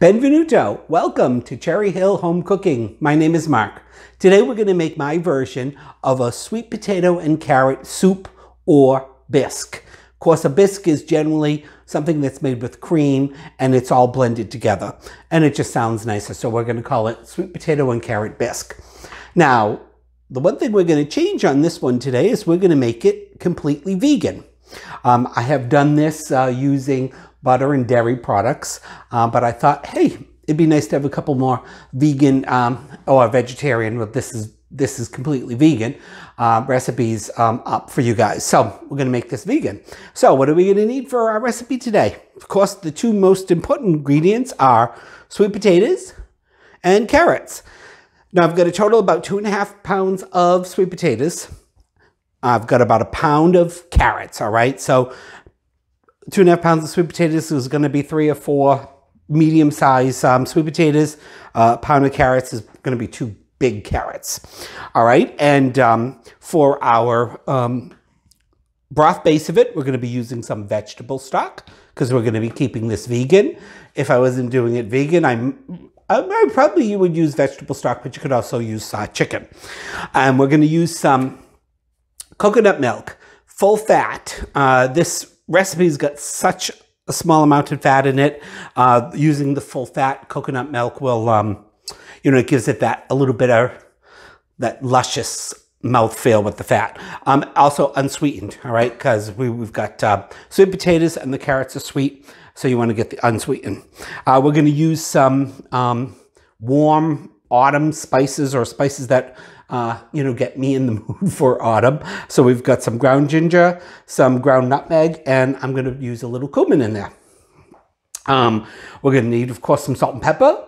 Benvenuto, welcome to Cherry Hill Home Cooking. My name is Mark. Today we're going to make my version of a sweet potato and carrot soup or bisque. Of course, a bisque is generally something that's made with cream and it's all blended together and it just sounds nicer. So we're going to call it sweet potato and carrot bisque. Now, the one thing we're going to change on this one today is we're going to make it completely vegan. Um, I have done this uh, using butter and dairy products, uh, but I thought, hey, it'd be nice to have a couple more vegan um, or vegetarian, but this is this is completely vegan uh, recipes um, up for you guys. So we're going to make this vegan. So what are we going to need for our recipe today? Of course, the two most important ingredients are sweet potatoes and carrots. Now I've got a total about two and a half pounds of sweet potatoes. I've got about a pound of carrots, all right? So two and a half pounds of sweet potatoes is going to be three or four medium sized um, sweet potatoes. Uh, a pound of carrots is going to be two big carrots. All right. And um, for our um, broth base of it, we're going to be using some vegetable stock because we're going to be keeping this vegan. If I wasn't doing it vegan, I'm I probably you would use vegetable stock, but you could also use uh, chicken. And we're going to use some coconut milk, full fat. Uh, this recipe's got such a small amount of fat in it. Uh, using the full fat coconut milk will, um, you know, it gives it that a little bit of that luscious mouthfeel with the fat. Um, also unsweetened, all right, because we, have got uh, sweet potatoes and the carrots are sweet, so you want to get the unsweetened. Uh, we're going to use some um, warm autumn spices or spices that uh, you know, get me in the mood for autumn. So we've got some ground ginger, some ground nutmeg, and I'm going to use a little cumin in there. Um, we're going to need, of course, some salt and pepper.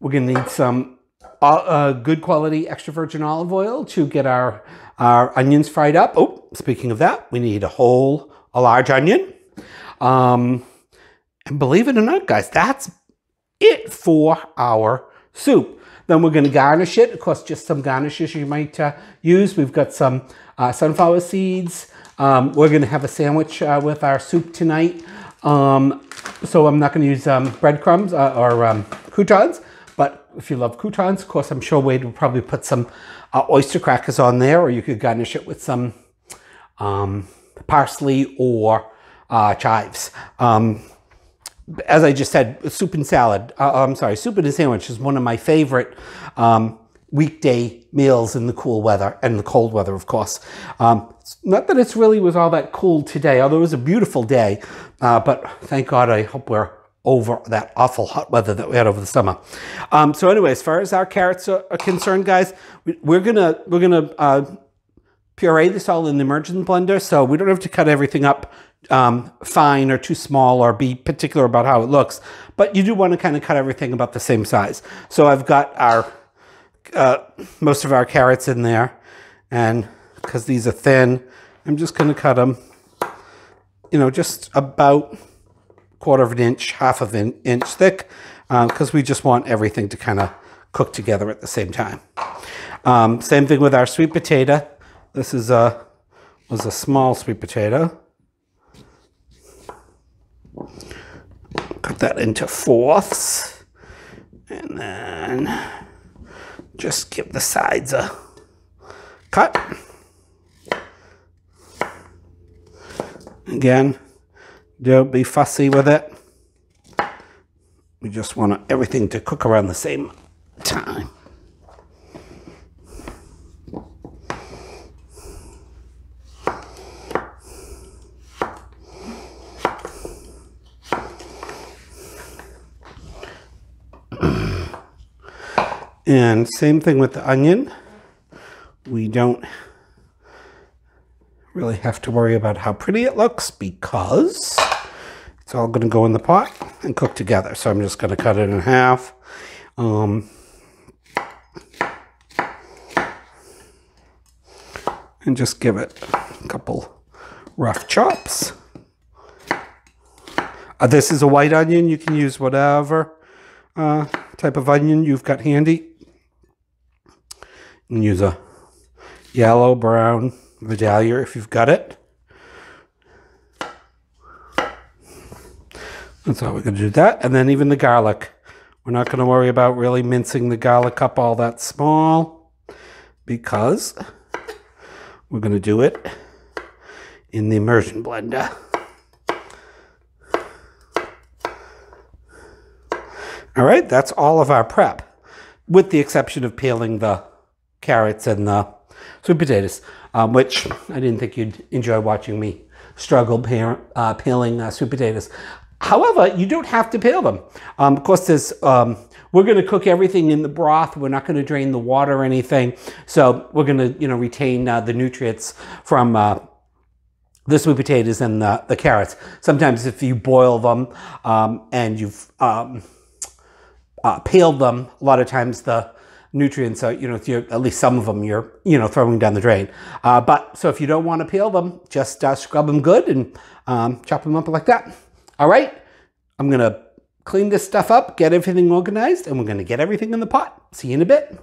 We're going to need some uh, uh, good quality extra virgin olive oil to get our, our onions fried up. Oh, speaking of that, we need a whole, a large onion. Um, and believe it or not, guys, that's it for our soup. Then we're going to garnish it. Of course, just some garnishes you might uh, use. We've got some uh, sunflower seeds. Um, we're going to have a sandwich uh, with our soup tonight. Um, so I'm not going to use um, breadcrumbs uh, or um, croutons. But if you love croutons, of course, I'm sure Wade will probably put some uh, oyster crackers on there. Or you could garnish it with some um, parsley or uh, chives. As I just said, soup and salad. Uh, I'm sorry, soup and a sandwich is one of my favorite um, weekday meals in the cool weather and the cold weather, of course. Um, not that it's really was all that cool today, although it was a beautiful day. Uh, but thank God, I hope we're over that awful hot weather that we had over the summer. Um, so anyway, as far as our carrots are, are concerned, guys, we, are gonna we're gonna uh, puree this all in the immersion blender, so we don't have to cut everything up um, fine or too small or be particular about how it looks. But you do want to kind of cut everything about the same size. So I've got our uh, most of our carrots in there. And because these are thin, I'm just going to cut them, you know, just about quarter of an inch, half of an inch thick, because uh, we just want everything to kind of cook together at the same time. Um, same thing with our sweet potato. This is a was a small sweet potato. Cut that into fourths. And then just give the sides a cut. Again, don't be fussy with it. We just want everything to cook around the same time. And same thing with the onion. We don't really have to worry about how pretty it looks because it's all going to go in the pot and cook together. So I'm just going to cut it in half. Um, and just give it a couple rough chops. Uh, this is a white onion. You can use whatever uh, type of onion you've got handy and use a yellow, brown Vidalia if you've got it. That's how we're going to do that. And then even the garlic. We're not going to worry about really mincing the garlic up all that small because we're going to do it in the immersion blender. All right, that's all of our prep, with the exception of peeling the carrots and the sweet potatoes, um, which I didn't think you'd enjoy watching me struggle uh, peeling uh, sweet potatoes. However, you don't have to peel them. Um, of course, there's, um, we're going to cook everything in the broth. We're not going to drain the water or anything. So we're going to, you know, retain uh, the nutrients from uh, the sweet potatoes and the, the, carrots. Sometimes if you boil them um, and you've um, uh, peeled them, a lot of times the nutrients are, you know, at least some of them you're, you know, throwing down the drain. Uh, but so if you don't want to peel them, just uh, scrub them good and um, chop them up like that. All right, I'm going to clean this stuff up, get everything organized, and we're going to get everything in the pot. See you in a bit.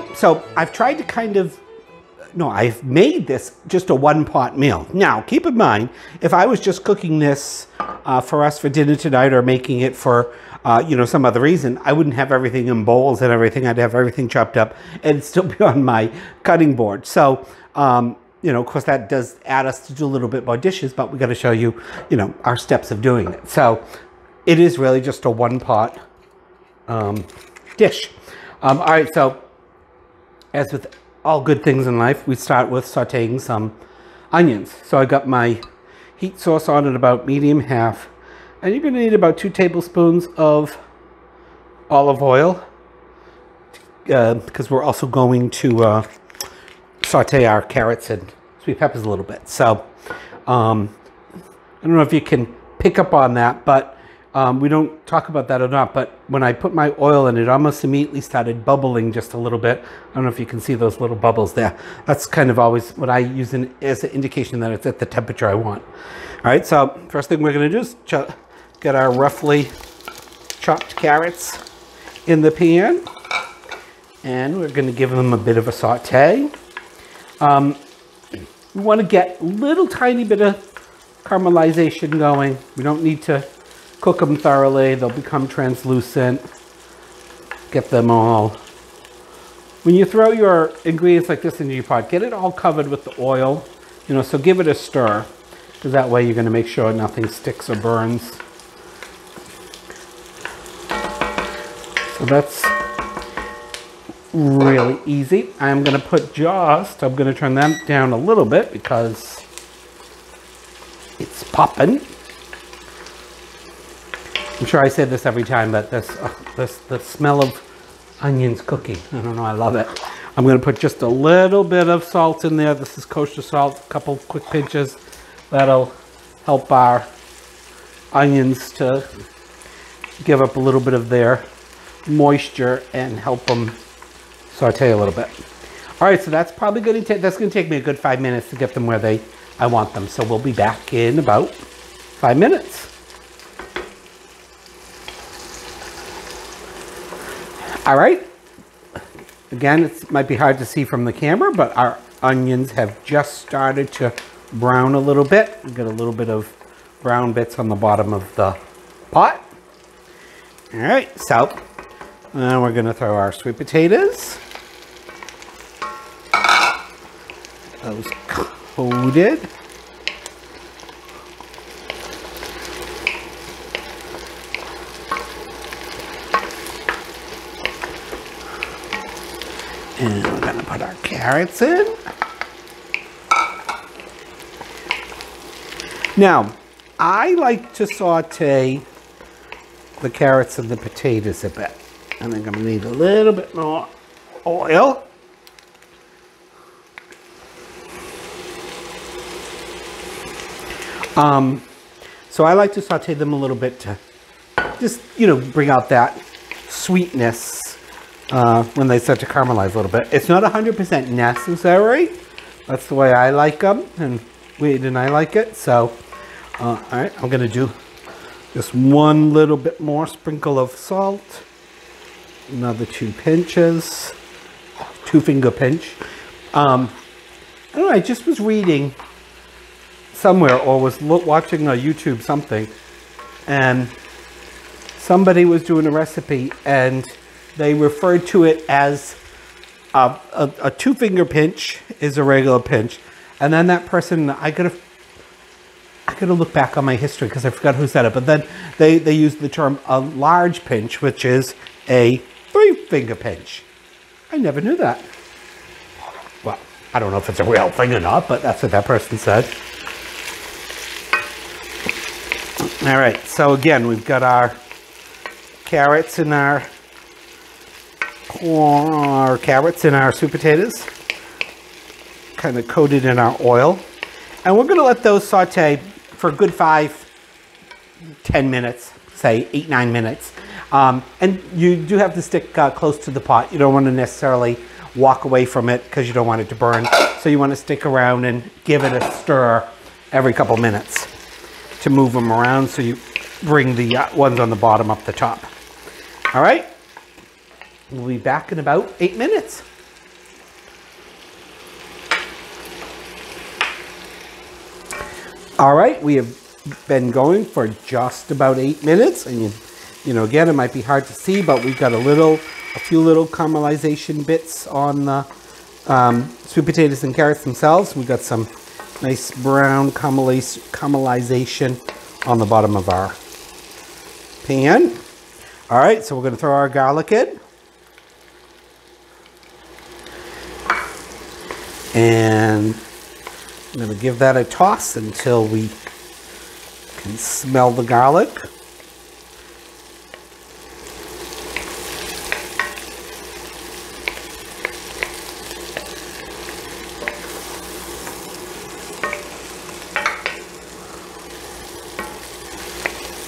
Right, so I've tried to kind of, no, I've made this just a one pot meal. Now, keep in mind, if I was just cooking this uh, for us for dinner tonight or making it for, uh, you know, some other reason, I wouldn't have everything in bowls and everything. I'd have everything chopped up and still be on my cutting board. So, um, you know, of course that does add us to do a little bit more dishes, but we got to show you, you know, our steps of doing it. So it is really just a one pot um, dish. Um, all right, so as with all good things in life, we start with sauteing some onions. So I got my heat source on at about medium half. And you're going to need about two tablespoons of olive oil uh, because we're also going to uh, saute our carrots and sweet peppers a little bit. So um, I don't know if you can pick up on that, but um, we don't talk about that or not, but when I put my oil in, it almost immediately started bubbling just a little bit. I don't know if you can see those little bubbles there. That's kind of always what I use in, as an indication that it's at the temperature I want. All right, so first thing we're gonna do is get our roughly chopped carrots in the pan. And we're gonna give them a bit of a saute. Um, we wanna get a little tiny bit of caramelization going. We don't need to cook them thoroughly. They'll become translucent. Get them all. When you throw your ingredients like this into your pot, get it all covered with the oil. You know, so give it a stir. Because that way you're going to make sure nothing sticks or burns. So that's really easy. I'm going to put just, I'm going to turn that down a little bit because it's popping. I'm sure I say this every time, but this, uh, this, the smell of onions cooking, I don't know, I love it. I'm gonna put just a little bit of salt in there. This is kosher salt, a couple quick pinches. That'll help our onions to give up a little bit of their moisture and help them saute a little bit. All right, so that's probably gonna take, that's gonna take me a good five minutes to get them where they, I want them. So we'll be back in about five minutes. All right. Again, it might be hard to see from the camera, but our onions have just started to brown a little bit. We got a little bit of brown bits on the bottom of the pot. All right, so now we're gonna throw our sweet potatoes. Those coated. And we're gonna put our carrots in. Now, I like to saute the carrots and the potatoes a bit. I think I'm gonna need a little bit more oil. Um, so I like to saute them a little bit to just, you know, bring out that sweetness uh, when they start to caramelize a little bit. It's not 100% necessary. That's the way I like them and Wade and I like it. So, uh, all right, I'm to do just one little bit more sprinkle of salt. Another two pinches, two finger pinch. Um, I don't know, I just was reading somewhere or was watching a YouTube something and somebody was doing a recipe and they referred to it as a, a, a two finger pinch is a regular pinch. And then that person, I could have I gotta look back on my history because I forgot who said it, but then they, they used the term a large pinch, which is a three finger pinch. I never knew that. Well, I don't know if it's a real thing or not, but that's what that person said. All right, so again, we've got our carrots and our our carrots and our sweet potatoes kind of coated in our oil. And we're gonna let those saute for a good five, ten minutes, say eight, nine minutes. Um, and you do have to stick uh, close to the pot. You don't want to necessarily walk away from it because you don't want it to burn. So you want to stick around and give it a stir every couple minutes to move them around so you bring the uh, ones on the bottom up the top. All right, we'll be back in about eight minutes. All right, we have been going for just about eight minutes and you, you know, again, it might be hard to see, but we've got a little, a few little caramelization bits on the um, sweet potatoes and carrots themselves. We've got some nice brown caramelization on the bottom of our pan. All right, so we're going to throw our garlic in. And I'm going to give that a toss until we can smell the garlic.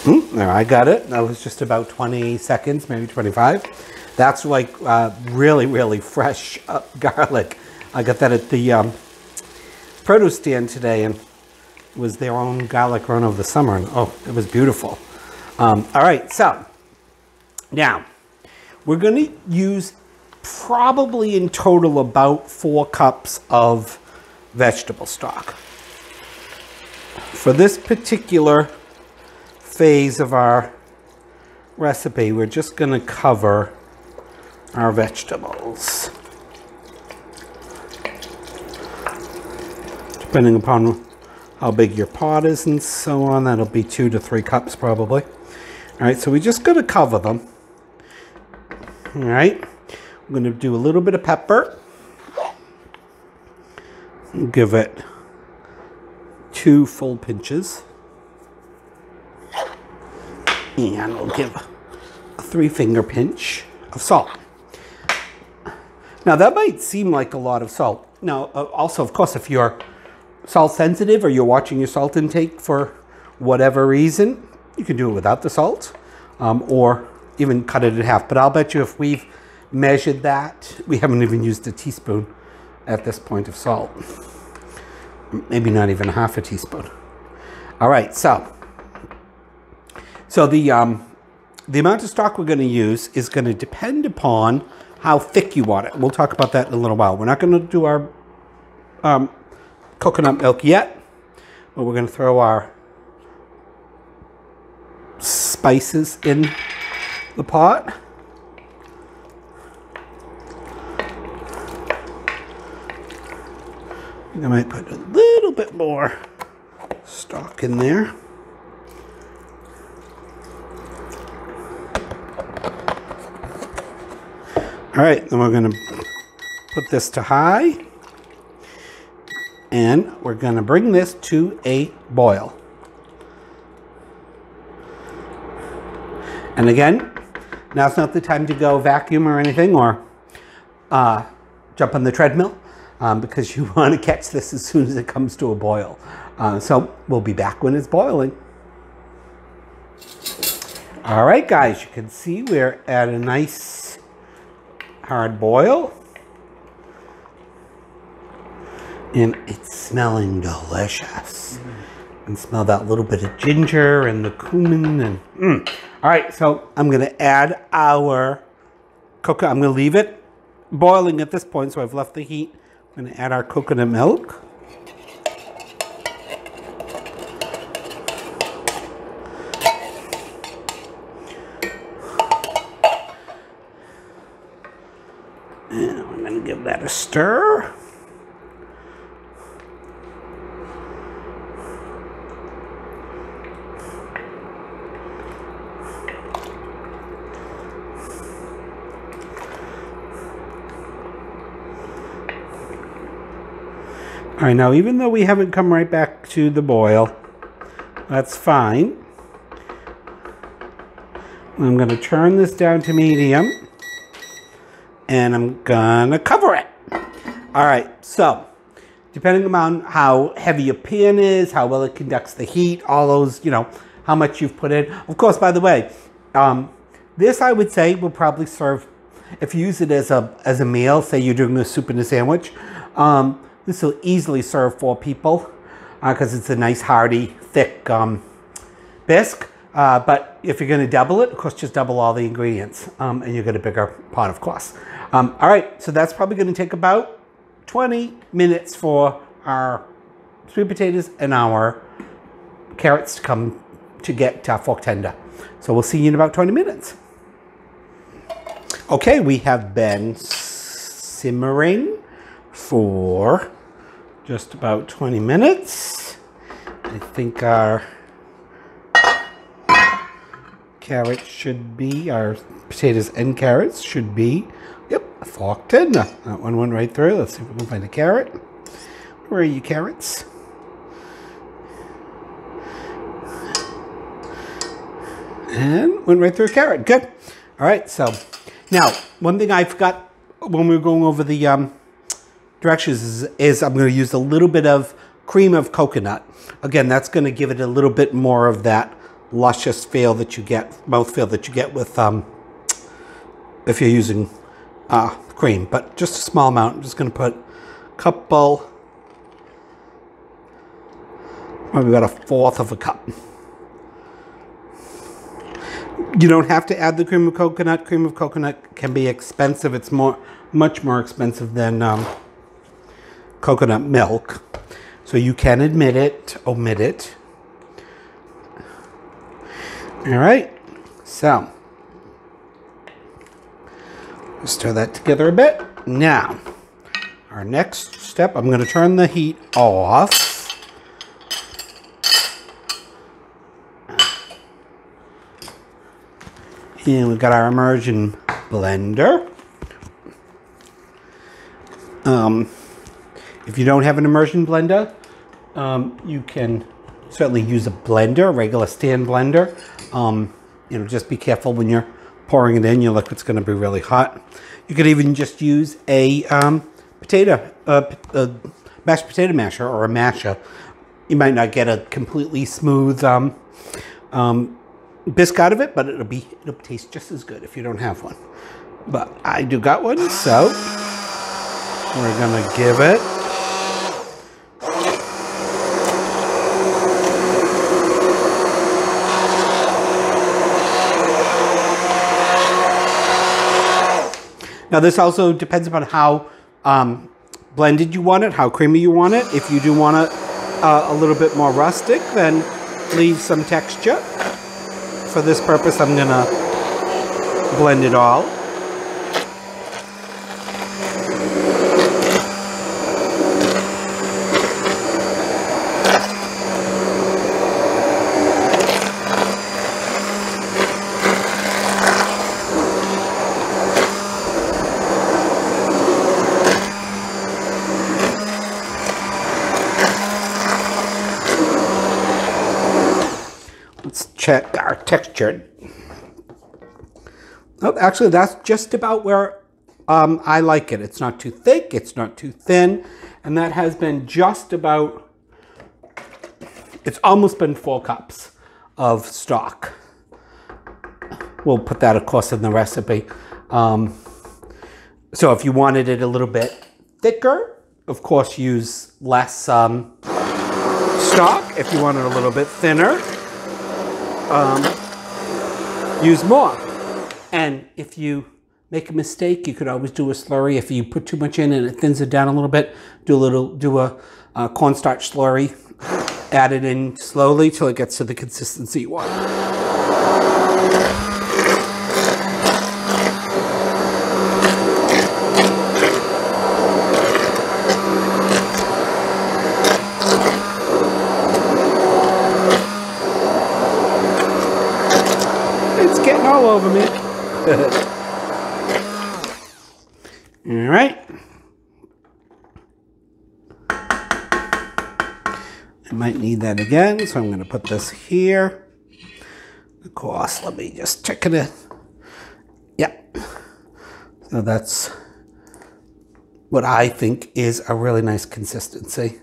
Mm, there, I got it. That was just about 20 seconds, maybe 25. That's like uh, really, really fresh uh, garlic. I got that at the um, produce stand today and was their own garlic run of the summer. And oh, it was beautiful. Um, all right, so now we're going to use probably in total about four cups of vegetable stock. For this particular phase of our recipe, we're just going to cover our vegetables. Depending upon how big your pot is and so on, that'll be two to three cups probably. All right, so we're just going to cover them. All right, I'm going to do a little bit of pepper. Give it two full pinches. And we'll give a three finger pinch of salt. Now that might seem like a lot of salt. Now, uh, also, of course, if you're salt sensitive or you're watching your salt intake for whatever reason, you can do it without the salt um, or even cut it in half. But I'll bet you if we've measured that, we haven't even used a teaspoon at this point of salt. Maybe not even half a teaspoon. All right, so so the, um, the amount of stock we're going to use is going to depend upon how thick you want it. We'll talk about that in a little while. We're not going to do our um, coconut milk yet, but we're going to throw our spices in the pot. I might put a little bit more stock in there. All right, then we're gonna put this to high. And we're going to bring this to a boil. And again, now's not the time to go vacuum or anything or uh, jump on the treadmill um, because you want to catch this as soon as it comes to a boil. Uh, so we'll be back when it's boiling. All right, guys, you can see we're at a nice hard boil. And it's smelling delicious. Mm. And smell that little bit of ginger and the cumin and mm. all right. So I'm gonna add our coconut. I'm gonna leave it boiling at this point. So I've left the heat. I'm gonna add our coconut milk. And I'm gonna give that a stir. All right, now even though we haven't come right back to the boil, that's fine. I'm going to turn this down to medium and I'm going to cover it. All right, so depending on how heavy your pan is, how well it conducts the heat, all those, you know, how much you've put in. Of course, by the way, um, this I would say will probably serve, if you use it as a, as a meal, say you're doing a soup and a sandwich, um, this will easily serve four people because uh, it's a nice hearty, thick um, bisque. Uh, but if you're going to double it, of course, just double all the ingredients um, and you get a bigger pot, of course. Um, all right, so that's probably going to take about 20 minutes for our sweet potatoes and our carrots to come to get uh, fork tender. So we'll see you in about 20 minutes. Okay, we have been simmering for just about 20 minutes. I think our carrots should be, our potatoes and carrots should be, yep, forked in. That one went right through. Let's see if we can find a carrot. Where are you, carrots? And went right through a carrot. Good. All right, so now, one thing I forgot when we were going over the um, directions is, is I'm going to use a little bit of cream of coconut. Again, that's going to give it a little bit more of that luscious feel that you get, mouth feel that you get with, um, if you're using uh, cream, but just a small amount. I'm just going to put a couple, maybe about a fourth of a cup. You don't have to add the cream of coconut. Cream of coconut can be expensive. It's more, much more expensive than um, coconut milk. So you can admit it, omit it. All right, so stir that together a bit. Now, our next step, I'm going to turn the heat off. And we've got our immersion blender. Um, if you don't have an immersion blender, um, you can certainly use a blender, a regular stand blender. Um, you know, just be careful when you're pouring it in. Your liquid's going to be really hot. You could even just use a um, potato, a mashed potato masher or a masher. You might not get a completely smooth um, um, bisque out of it, but it'll be it'll taste just as good if you don't have one. But I do got one, so we're gonna give it Now this also depends upon how um, blended you want it, how creamy you want it. If you do want it uh, a little bit more rustic, then leave some texture. For this purpose, I'm gonna blend it all. Check our texture. Oh, actually, that's just about where um, I like it. It's not too thick, it's not too thin, and that has been just about, it's almost been four cups of stock. We'll put that, of course, in the recipe. Um, so if you wanted it a little bit thicker, of course, use less um, stock. If you want it a little bit thinner, um, use more. And if you make a mistake, you could always do a slurry. If you put too much in and it thins it down a little bit, do a little, do a uh, cornstarch slurry. Add it in slowly till it gets to the consistency you want. It's getting all over me. all right. I might need that again, so I'm going to put this here. Of course, let me just check it. Yep. So that's what I think is a really nice consistency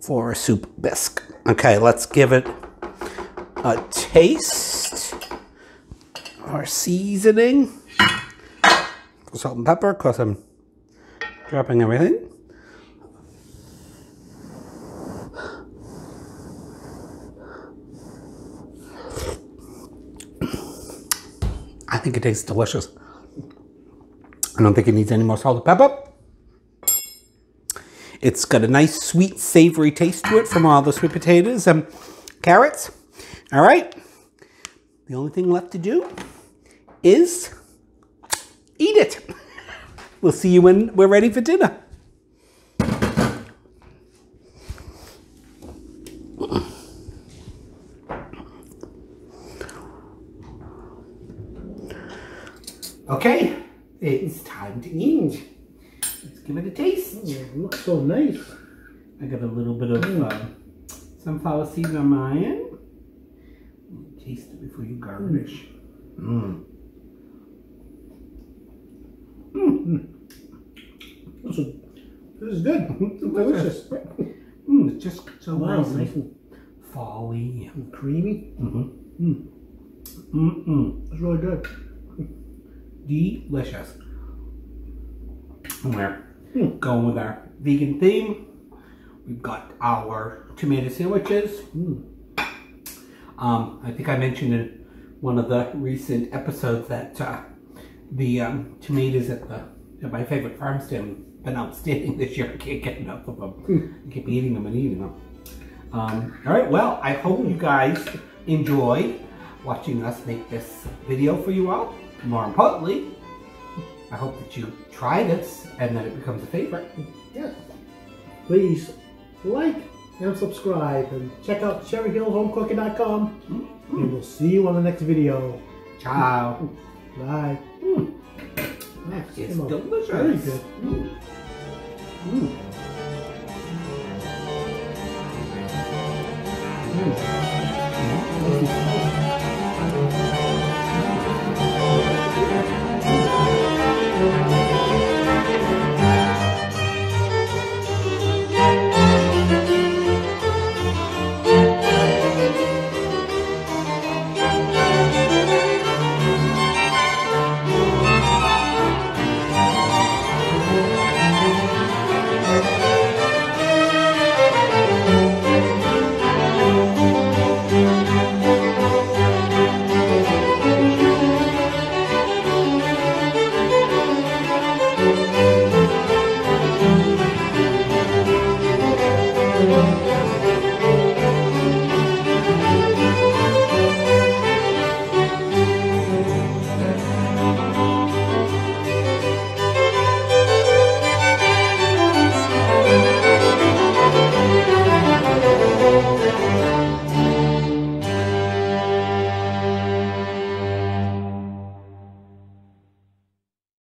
for a soup bisque. Okay, let's give it a taste. Our seasoning. Salt and pepper, because I'm dropping everything. I think it tastes delicious. I don't think it needs any more salt and pepper. It's got a nice, sweet, savory taste to it from all the sweet potatoes and carrots. All right. The only thing left to do is eat it. We'll see you when we're ready for dinner. Okay, it's time to eat. Let's give it a taste. Oh, it looks so nice. I got a little bit of uh, sunflower seeds on my end. Taste it before you garnish. Mmm. This is, this is good. It's delicious. Mm, it's just so Wow, nice nice and folly. and creamy. Mm-hmm. Mm-mm. It's really good. Delicious. And we're Mm. going with our vegan theme. We've got our tomato sandwiches. Mm. Um, I think I mentioned in one of the recent episodes that uh, the um, tomatoes at the my favorite farm have been outstanding this year. I can't get enough of them. I keep eating them and eating them. Um, all right, well, I hope you guys enjoyed watching us make this video for you all. More importantly, I hope that you try this and that it becomes a favorite. Yes. Please like and subscribe and check out cherryhillhomecooking.com and we'll see you on the next video. Ciao. Bye. Wow, it's delicious. Very good. Mm. Mm. Mm.